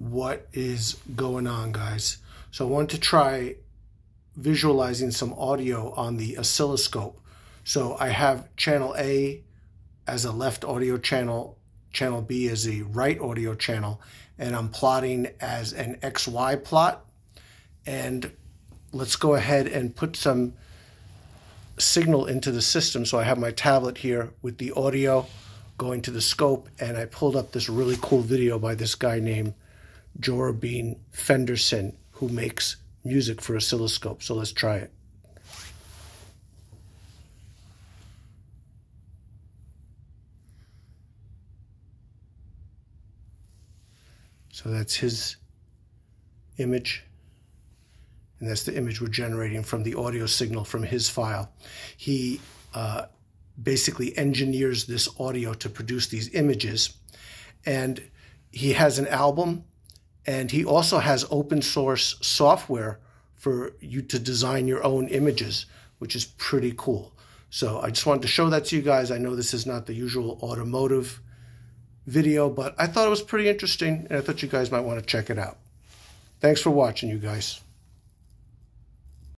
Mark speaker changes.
Speaker 1: what is going on, guys. So I wanted to try visualizing some audio on the oscilloscope. So I have channel A as a left audio channel, channel B as a right audio channel, and I'm plotting as an XY plot. And let's go ahead and put some signal into the system. So I have my tablet here with the audio going to the scope, and I pulled up this really cool video by this guy named Jerobeam Fenderson, who makes music for oscilloscope. So let's try it. So that's his image. And that's the image we're generating from the audio signal from his file. He uh, basically engineers this audio to produce these images. And he has an album and he also has open source software for you to design your own images, which is pretty cool. So I just wanted to show that to you guys. I know this is not the usual automotive video, but I thought it was pretty interesting and I thought you guys might want to check it out. Thanks for watching, you guys.